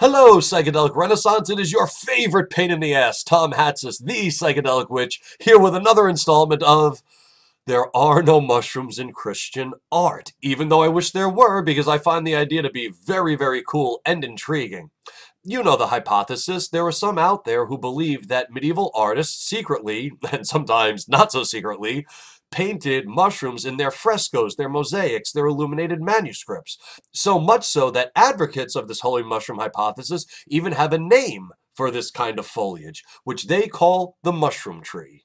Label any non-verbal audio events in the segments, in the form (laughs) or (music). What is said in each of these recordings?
Hello, Psychedelic Renaissance. It is your favorite pain in the ass, Tom Hatsis, the Psychedelic Witch, here with another installment of There Are No Mushrooms in Christian Art, even though I wish there were because I find the idea to be very, very cool and intriguing. You know the hypothesis. There are some out there who believe that medieval artists secretly, (laughs) and sometimes not so secretly, painted mushrooms in their frescoes, their mosaics, their illuminated manuscripts. So much so that advocates of this holy mushroom hypothesis even have a name for this kind of foliage, which they call the mushroom tree.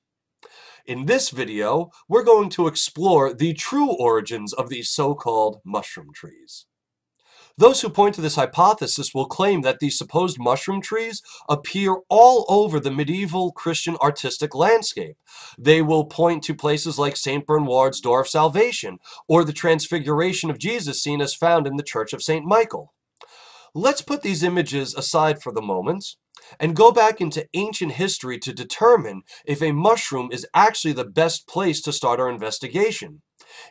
In this video, we're going to explore the true origins of these so-called mushroom trees. Those who point to this hypothesis will claim that these supposed mushroom trees appear all over the medieval Christian artistic landscape. They will point to places like St. Bernward's Door of Salvation, or the Transfiguration of Jesus scene as found in the Church of St. Michael. Let's put these images aside for the moment and go back into ancient history to determine if a mushroom is actually the best place to start our investigation.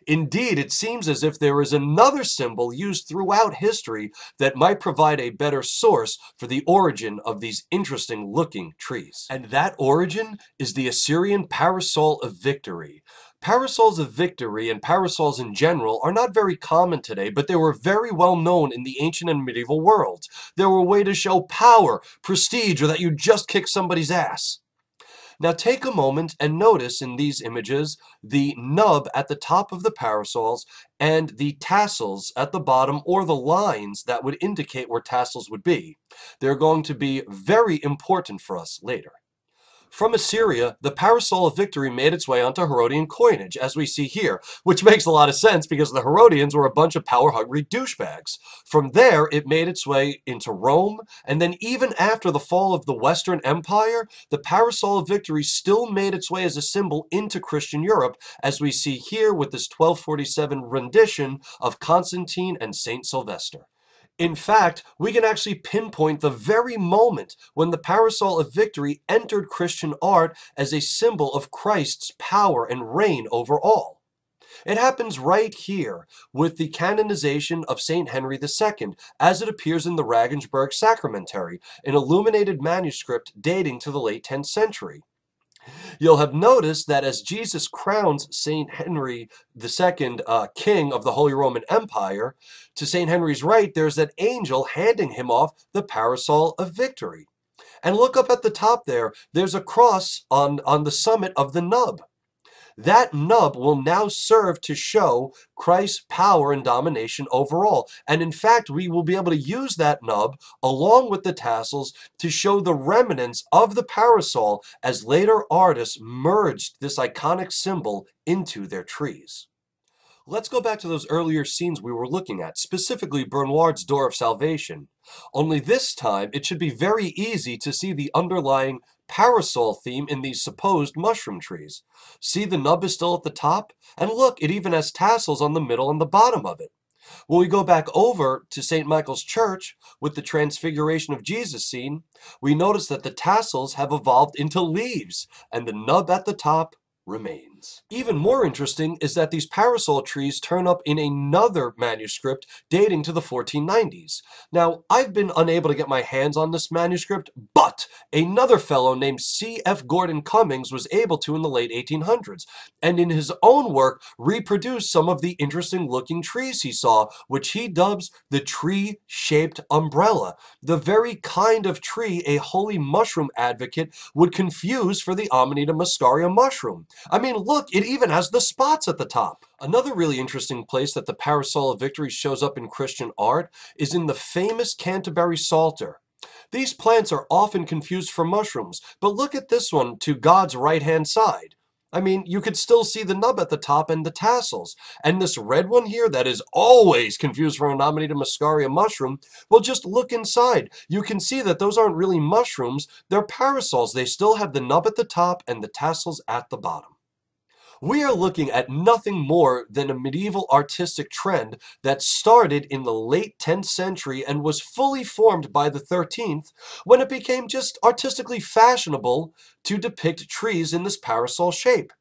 Indeed, it seems as if there is another symbol used throughout history that might provide a better source for the origin of these interesting looking trees. And that origin is the Assyrian parasol of victory. Parasols of victory and parasols in general are not very common today, but they were very well known in the ancient and medieval worlds. They were a way to show power, prestige, or that you just kicked somebody's ass. Now take a moment and notice in these images the nub at the top of the parasols and the tassels at the bottom or the lines that would indicate where tassels would be. They're going to be very important for us later. From Assyria, the parasol of victory made its way onto Herodian coinage, as we see here, which makes a lot of sense because the Herodians were a bunch of power-hungry douchebags. From there, it made its way into Rome, and then even after the fall of the Western Empire, the parasol of victory still made its way as a symbol into Christian Europe, as we see here with this 1247 rendition of Constantine and Saint Sylvester. In fact, we can actually pinpoint the very moment when the parasol of victory entered Christian art as a symbol of Christ's power and reign over all. It happens right here with the canonization of St. Henry II, as it appears in the Regensburg Sacramentary, an illuminated manuscript dating to the late 10th century. You'll have noticed that as Jesus crowns St. Henry II uh, king of the Holy Roman Empire, to St. Henry's right, there's that angel handing him off the parasol of victory. And look up at the top there, there's a cross on, on the summit of the nub. That nub will now serve to show Christ's power and domination overall. And in fact, we will be able to use that nub along with the tassels to show the remnants of the parasol as later artists merged this iconic symbol into their trees. Let's go back to those earlier scenes we were looking at, specifically Bernward's Door of Salvation. Only this time, it should be very easy to see the underlying parasol theme in these supposed mushroom trees. See the nub is still at the top? And look, it even has tassels on the middle and the bottom of it. When we go back over to St. Michael's Church with the Transfiguration of Jesus scene, we notice that the tassels have evolved into leaves, and the nub at the top remains. Even more interesting is that these parasol trees turn up in another manuscript dating to the 1490s. Now, I've been unable to get my hands on this manuscript, but another fellow named C.F. Gordon Cummings was able to in the late 1800s, and in his own work reproduced some of the interesting looking trees he saw, which he dubs the tree-shaped umbrella, the very kind of tree a holy mushroom advocate would confuse for the Amanita muscaria mushroom. I mean, look, it even has the spots at the top. Another really interesting place that the Parasol of Victory shows up in Christian art is in the famous Canterbury Psalter. These plants are often confused for mushrooms, but look at this one to God's right-hand side. I mean, you could still see the nub at the top and the tassels. And this red one here that is always confused for a Amanita muscaria mushroom, well, just look inside. You can see that those aren't really mushrooms, they're parasols. They still have the nub at the top and the tassels at the bottom we are looking at nothing more than a medieval artistic trend that started in the late 10th century and was fully formed by the 13th when it became just artistically fashionable to depict trees in this parasol shape.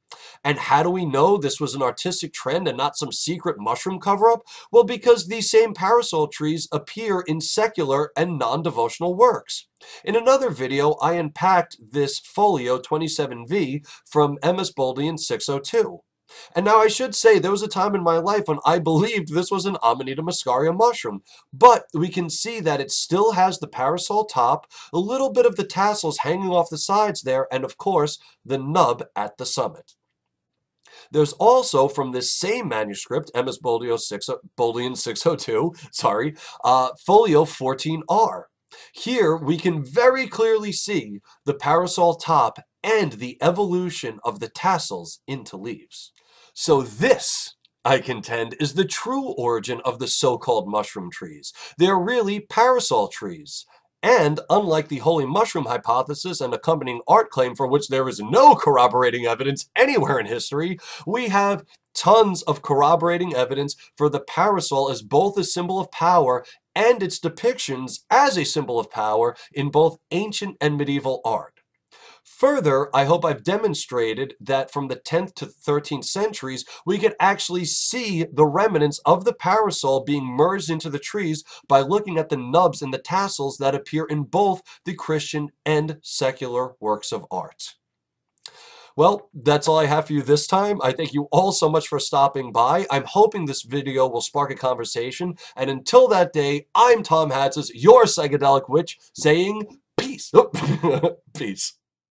And how do we know this was an artistic trend and not some secret mushroom cover-up? Well, because these same parasol trees appear in secular and non-devotional works. In another video, I unpacked this folio 27V from MS Bodleian 602. And now I should say there was a time in my life when I (laughs) believed this was an Amanita muscaria mushroom, but we can see that it still has the parasol top, a little bit of the tassels hanging off the sides there, and of course, the nub at the summit. There's also from this same manuscript, MS Bodleian 602, sorry, uh, folio 14R. Here we can very clearly see the parasol top and the evolution of the tassels into leaves. So this, I contend, is the true origin of the so-called mushroom trees. They're really parasol trees. And unlike the holy mushroom hypothesis and accompanying art claim for which there is no corroborating evidence anywhere in history, we have tons of corroborating evidence for the parasol as both a symbol of power and its depictions as a symbol of power in both ancient and medieval art. Further, I hope I've demonstrated that from the 10th to 13th centuries, we can actually see the remnants of the parasol being merged into the trees by looking at the nubs and the tassels that appear in both the Christian and secular works of art. Well, that's all I have for you this time. I thank you all so much for stopping by. I'm hoping this video will spark a conversation. And until that day, I'm Tom Hatsis, your psychedelic witch, saying peace. (laughs) peace.